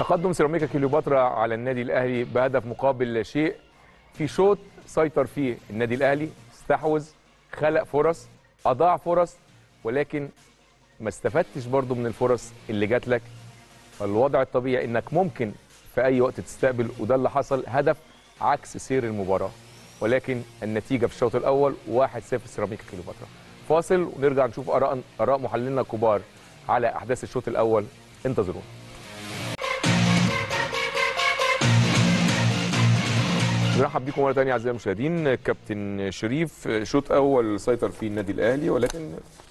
تقدم سيراميكا كليوباترا على النادي الأهلي بهدف مقابل لا شيء. في شوط سيطر فيه النادي الأهلي استحوذ خلق فرص أضاع فرص ولكن ما استفدتش برضو من الفرص اللي جات لك. فالوضع الطبيعي إنك ممكن في أي وقت تستقبل وده اللي حصل هدف عكس سير المباراة. ولكن النتيجة في الشوط الأول 1-0 سيراميكا كليوباترا. فاصل ونرجع نشوف آراء آراء محللنا الكبار على أحداث الشوط الأول. انتظرونا. نرحب بكم مرة ثانية أعزائي المشاهدين. كابتن شريف شوط أول سيطر فيه النادي الأهلي ولكن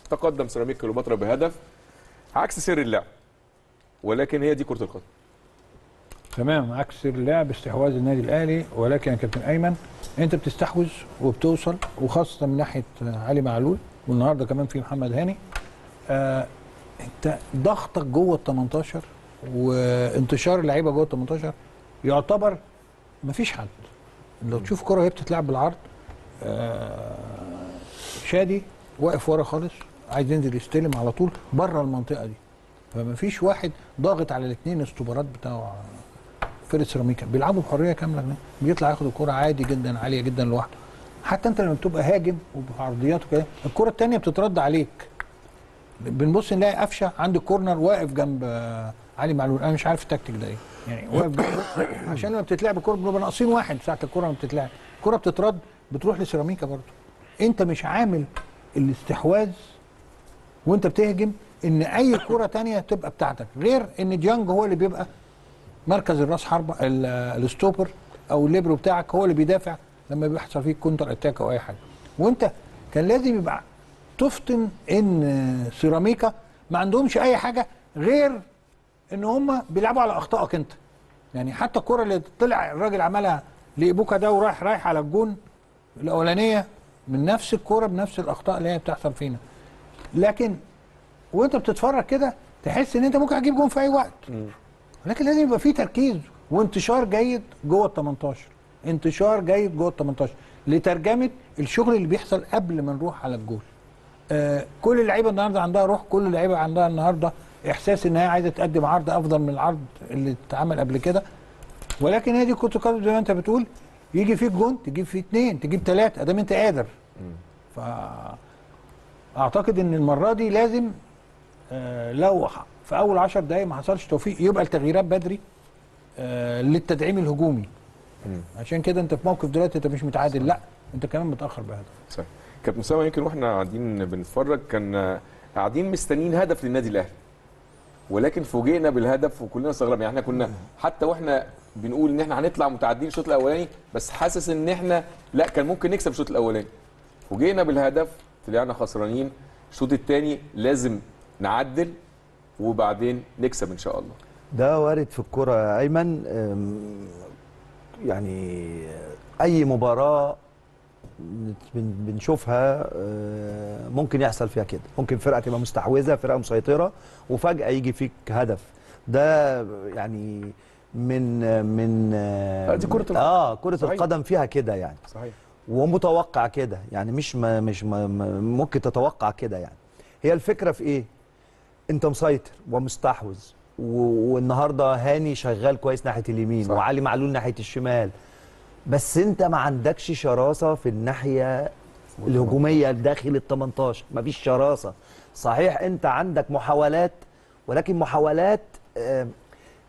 تقدم سيراميكا كليوباترا بهدف عكس سير اللعب ولكن هي دي كرة القدم. تمام عكس اللعب استحواذ النادي الأهلي ولكن يا كابتن أيمن أنت بتستحوذ وبتوصل وخاصة من ناحية علي معلول والنهاردة كمان في محمد هاني. آه أنت ضغطك جوه ال 18 وانتشار اللعيبة جوه ال 18 يعتبر مفيش حد لو تشوف كرة وهي بتتلعب بالعرض آه شادي واقف ورا خالص عايز ينزل يستلم على طول بره المنطقة دي. فمفيش واحد ضاغط على الاثنين استوبرات بتاع فرقه سيراميكا بيلعبوا بحرية كاملة هناك. بيطلع ياخد الكره عادي جدا عالية جدا لوحده. حتى أنت لما بتبقى هاجم وبعرضيات وكده الكرة الثانية بتترد عليك. بنبص نلاقي قفشة عند الكورنر واقف جنب علي معلول أنا مش عارف التكتيك ده إيه. يعني واقف عشان لما بتتلعب الكوره بنبقى ناقصين واحد ساعة الكوره ما بتتلعب. الكوره بتترد بتروح لسيراميكا برضه. أنت مش عامل الاستحواذ وأنت بتهجم إن أي كرة تانية تبقى بتاعتك غير إن جانج هو اللي بيبقى مركز الراس حربه ال- الستوبر أو الليبرو بتاعك هو اللي بيدافع لما بيحصل فيك counter attack أو أي حاجة. وأنت كان لازم يبقى تفطن إن سيراميكا ما عندهمش أي حاجة غير إن هم بيلعبوا على أخطائك أنت. يعني حتى الكرة اللي طلع الراجل عملها لإيبوكا ده ورايح رايح على الجون الأولانية من نفس الكرة بنفس الأخطاء اللي هي بتحصل فينا. لكن وأنت بتتفرج كده تحس إن أنت ممكن هتجيب جون في أي وقت. لكن لازم يبقى فيه تركيز. وانتشار جيد جوه ال 18 انتشار جيد جوه ال 18 لترجمة الشغل اللي بيحصل قبل ما نروح على الجول. آه كل اللعيبة النهارده عندها روح كل اللعيبة عندها النهارده إحساس إن هي عايزة تقدم عرض أفضل من العرض اللي اتعمل قبل كده. ولكن هي دي كره القدم زي ما أنت بتقول يجي فيك جون تجيب فيه اثنين تجيب ثلاثة ادام أنت قادر. ف أعتقد إن المرة دي لازم آه لو في أول 10 دقائق ما حصلش توفيق يبقى التغييرات بدري آه للتدعيم الهجومي. عشان كده أنت في موقف دلوقتي أنت مش متعادل. لا أنت كمان متأخر بهدف. صحيح كابتن اسامه يمكن وإحنا قاعدين بنتفرج كان قاعدين مستنيين هدف للنادي الأهلي. ولكن فوجئنا بالهدف وكلنا استغربنا. يعني إحنا كنا حتى وإحنا بنقول إن إحنا هنطلع متعادلين الشوط الأولاني بس حاسس إن إحنا لا كان ممكن نكسب الشوط الأولاني. فوجئنا بالهدف طلعنا خسرانين. الشوط الثاني لازم نعدل وبعدين نكسب إن شاء الله. ده وارد في الكرة يا أيمن. أم، يعني أي مباراة بن- بنشوفها أه، ممكن يحصل فيها كده ممكن فرقة تبقى مستحوذة فرقة مسيطرة وفجأة يجي فيك هدف ده يعني من من آه، دي كرة القدم. آه كرة صحيح. القدم فيها كده يعني صحيح ومتوقع كده يعني مش ما مش ما ممكن تتوقع كده يعني هي الفكرة في إيه أنت مسيطر ومستحوذ والنهاردة هاني شغال كويس ناحية اليمين صح. وعلي معلول ناحية الشمال بس انت ما عندكش شراسة في الناحية الهجومية داخل ال 18 مفيش شراسة. صحيح انت عندك محاولات ولكن محاولات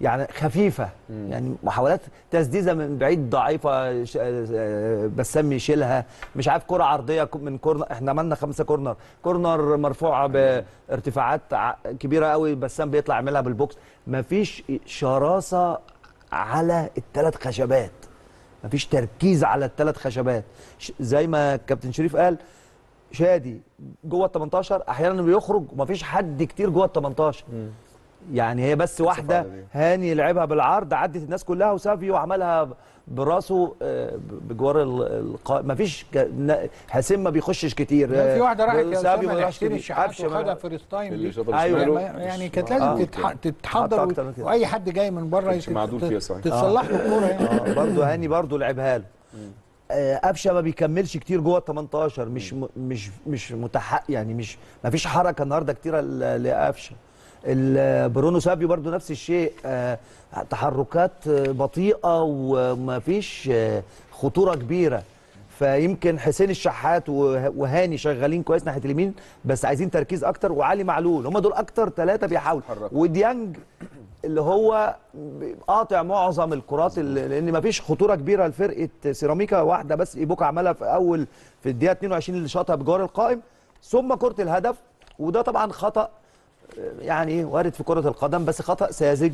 يعني خفيفة. يعني محاولات تسديدة من بعيد ضعيفة آه، بسام يشيلها. مش عارف كرة عرضية من corner. إحنا عملنا خمسة corner. corner مرفوعة بارتفاعات كبيرة قوي. بسام بيطلع يعملها بال box. مفيش شراسة على الثلاث خشبات. مفيش تركيز على الثلاث خشبات. زي ما كابتن شريف قال شادي جوه ال 18 أحيانا بيخرج ومفيش حد كتير جوه ال 18 يعني هي بس واحدة. هاني لعبها بالعرض عدت الناس كلها وسافيو عملها براسه آه، بجوار ال- القا... مفيش ك... ن- حسين ما بيخشش كتير لا، في واحدة راحت سافيو ما بيروحش كتير. ما- وخدها first time. شماله يعني- يعني كانت آه. لازم تتح- تتحضر. وأي حد جاي من بره كانش معدول فيها صحيح. تتصلح له الكورة يعني آه برضه هاني برضه لعبها له آه، قفشه ما بيكملش كتير جوه ال 18 مش م... مش مش متحق يعني مش ما فيش حركة النهارده كتيرة ل- لقفشه برونو سابيو برضو نفس الشيء. آه، تحركات آه، بطيئة ومفيش آه، خطورة كبيرة. فيمكن حسين الشحات وه- وهاني شغالين كويس ناحية اليمين بس عايزين تركيز أكتر. وعلي معلول هم دول أكتر ثلاثة بيحاولوا. وديانج اللي هو قاطع معظم الكرات لأن مفيش خطورة كبيرة لفرقة سيراميكا واحدة بس إيبوكا عملها في أول في الدقيقة 22 اللي شاطها بجوار القائم. ثم كرة الهدف وده طبعا خطأ. يعني وارد في كرة القدم بس خطأ ساذج.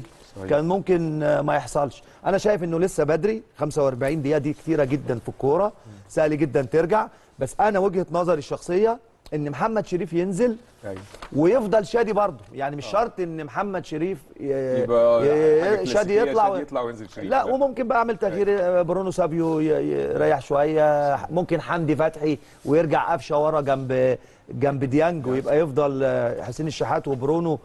كان ممكن ما يحصلش. أنا شايف إنه لسه بدري. 45 دقيقة دي كتيرة جدا في الكورة. سهل جدا ترجع. بس أنا وجهة نظري الشخصية إن محمد شريف ينزل أيوة. ويفضل شادي برضه. يعني مش شرط إن محمد شريف يبقى ي- حاجة شادي يطلع شادي يطلع وينزل شريف. لا وممكن بقى أعمل تغيير آه، برونو سابيو يريح شوية. ممكن حمدي فتحي ويرجع قفشة ورا جنب جنب ديانج ويبقى يفضل آه، حسين الشحات وبرونو آه،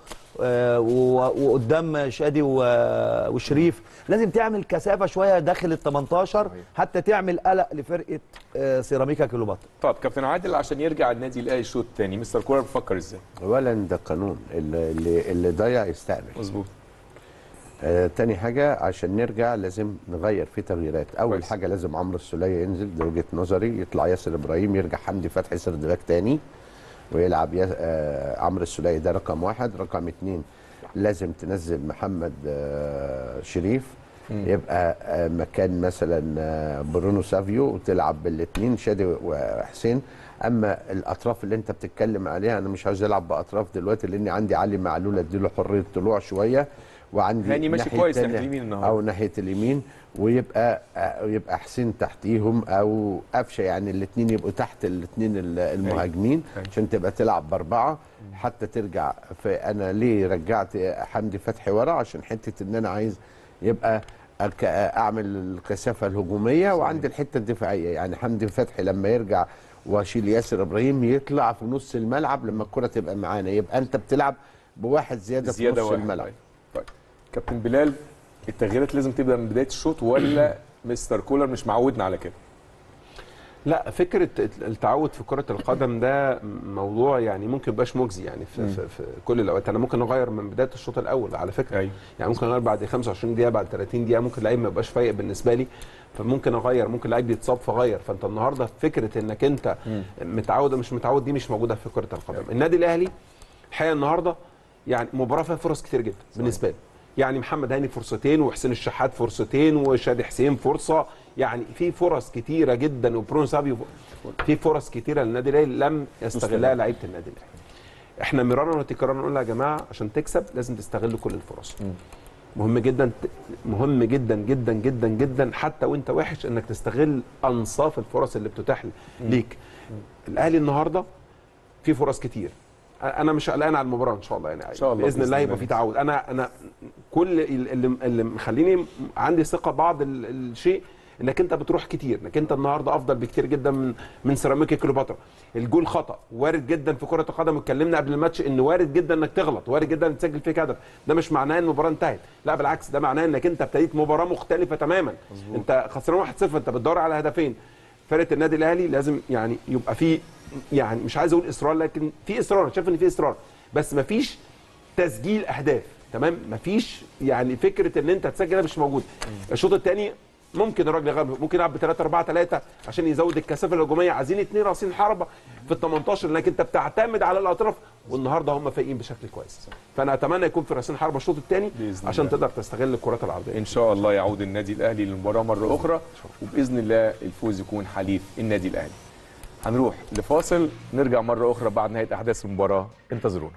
وقدام شادي وشريف. لازم تعمل كثافة شوية داخل ال 18 حتى تعمل قلق لفرقة آه، سيراميكا كليوباترا طب كابتن عادل عشان يرجع النادي الاهلي الشوط الثاني مستر كولر بيفكر إزاي؟ اولا ده قانون اللي اللي, ضيع يستقبل. مظبوط. آه تاني حاجة عشان نرجع لازم نغير في تغييرات. أول كويس. حاجة لازم عمرو السولية ينزل ده وجهة نظري يطلع ياسر إبراهيم يرجع حمدي فتحي third back تاني. ويلعب يا آه عمرو السوليه ده رقم واحد. رقم اتنين لازم تنزل محمد آه شريف. يبقى آه مكان مثلا برونو سافيو وتلعب بالاثنين شادي وحسين. أما الأطراف اللي أنت بتتكلم عليها أنا مش عاوز ألعب بأطراف دلوقتي لأني عندي علي معلول أديله حرية طلوع شوية. وعندي هاني ماشي كويس ناحية تانية اليمين النهاردة. أو ناحية اليمين ويبقى يبقى حسين تحتيهم أو قفشة يعني الاثنين يبقوا تحت الاثنين المهاجمين أيوة. عشان تبقى تلعب بأربعة. حتى ترجع فانا ليه رجعت حمدي فتحي ورا؟ عشان حتة إن أنا عايز يبقى أعمل الكثافة الهجومية وعندي الحتة الدفاعية. يعني حمدي فتحي لما يرجع وأشيل ياسر إبراهيم يطلع في نص الملعب لما الكرة تبقى معانا. يبقى أنت بتلعب بواحد زيادة, زيادة في نص واحد الملعب. طيب كابتن بلال التغييرات لازم تبدأ من بداية الشوط ولا مستر كولر مش معودنا على كده؟ لا فكرة التعود في كرة القدم ده موضوع يعني ممكن يبقاش مجزي يعني في, في, في كل الأوقات. أنا ممكن اغير من بداية الشوط الأول على فكرة. أيوة. يعني ممكن اغير بعد 25 دقيقة بعد 30 دقيقة ممكن لعيب ما يبقاش فايق بالنسبة لي فممكن أغير ممكن لعيب يتصاب فاغير فأنت النهارده فكرة إنك أنت متعود مش متعود دي مش موجودة في كرة القدم. النادي الأهلي الحقيقة النهارده يعني مباراة فيها فرص كتير جدا بالنسبة لي. يعني محمد هاني فرصتين وحسين الشحات فرصتين وشادي حسين فرصة. يعني في فرص كتيرة جدا وبرونو سابيو في فرص كتيرة للنادي الأهلي لم يستغلها لعيبة النادي الأهلي. إحنا مرارا وتكرارا نقول يا جماعة عشان تكسب لازم تستغل كل الفرص. مهم جدا مهم جدا جدا جدا جدا حتى وأنت وحش إنك تستغل أنصاف الفرص اللي بتتاح ليك. الأهلي النهارده في فرص كتير. أنا مش قلقان على المباراة إن شاء الله يعني. إن شاء الله بإذن الله. يبقى في تعود أنا أنا كل اللي اللي مخليني عندي ثقة بعض ال- الشيء إنك أنت بتروح كتير إنك أنت النهارده أفضل بكتير جدا من من سيراميكا كليوباترا. الجول خطأ وارد جدا في كرة القدم اتكلمنا قبل الماتش إن وارد جدا إنك تغلط وارد جدا إنك تسجل فيك هدف. ده مش معناه إن المباراة انتهت. لا بالعكس ده معناه إنك أنت ابتديت مباراة مختلفة تماما. مزبوط. أنت خسران 1-0 أنت بتدور على هدفين. فرقة النادي الأهلي لازم يعني يبقى في يعني مش عايز أقول اصرار لكن في اصرار شايف ان في اصرار. بس مفيش تسجيل اهداف تمام؟ مفيش يعني فكرة ان انت تسجل مش موجود. الشوط الثاني ممكن الراجل يغلب ممكن يلعب ب 3 4 3 عشان يزود الكثافة الهجومية. عايزين اثنين راسين حربة في ال 18 لانك انت بتعتمد على الأطراف والنهاردة هم فايقين بشكل كويس. فأنا أتمنى يكون في راسين حربة الشوط الثاني عشان الله. تقدر تستغل الكرات العرضية. إن شاء الله يعود النادي الأهلي للمباراة مرة أخرى وبإذن الله الفوز يكون حليف النادي الأهلي. هنروح لفاصل نرجع مرة أخرى بعد نهاية أحداث المباراة. انتظرونا.